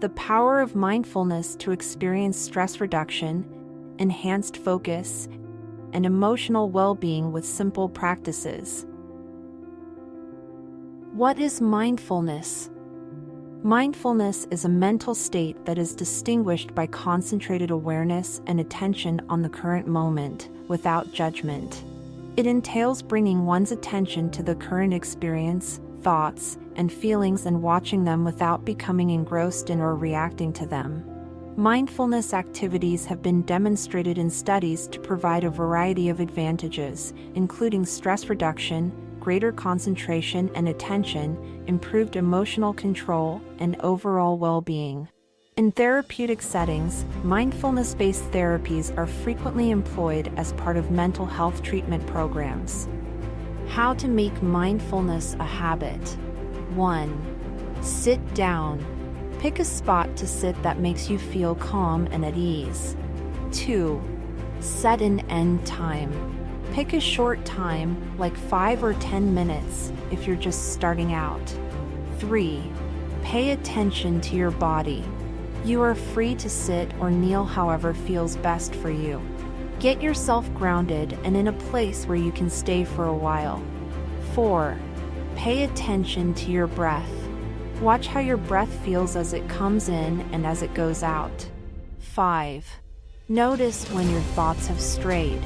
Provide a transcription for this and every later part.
The power of mindfulness to experience stress reduction, enhanced focus, and emotional well being with simple practices. What is mindfulness? Mindfulness is a mental state that is distinguished by concentrated awareness and attention on the current moment, without judgment. It entails bringing one's attention to the current experience, thoughts, and feelings and watching them without becoming engrossed in or reacting to them. Mindfulness activities have been demonstrated in studies to provide a variety of advantages, including stress reduction, greater concentration and attention, improved emotional control, and overall well being. In therapeutic settings, mindfulness based therapies are frequently employed as part of mental health treatment programs. How to make mindfulness a habit 1. Sit down. Pick a spot to sit that makes you feel calm and at ease. 2. Set an end time. Pick a short time, like 5 or 10 minutes, if you're just starting out. 3. Pay attention to your body. You are free to sit or kneel however feels best for you. Get yourself grounded and in a place where you can stay for a while. 4. Pay attention to your breath. Watch how your breath feels as it comes in and as it goes out. 5. Notice when your thoughts have strayed.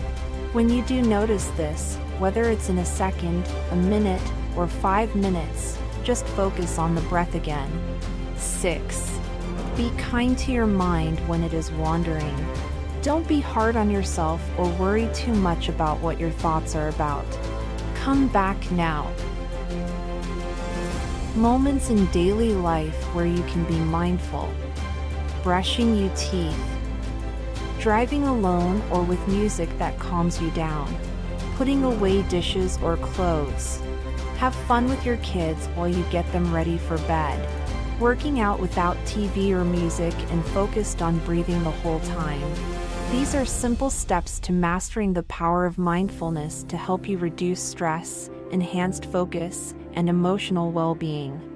When you do notice this, whether it's in a second, a minute, or five minutes, just focus on the breath again. 6. Be kind to your mind when it is wandering. Don't be hard on yourself or worry too much about what your thoughts are about. Come back now. Moments in daily life where you can be mindful. Brushing your teeth driving alone or with music that calms you down, putting away dishes or clothes. Have fun with your kids while you get them ready for bed. Working out without TV or music and focused on breathing the whole time. These are simple steps to mastering the power of mindfulness to help you reduce stress, enhanced focus, and emotional well being.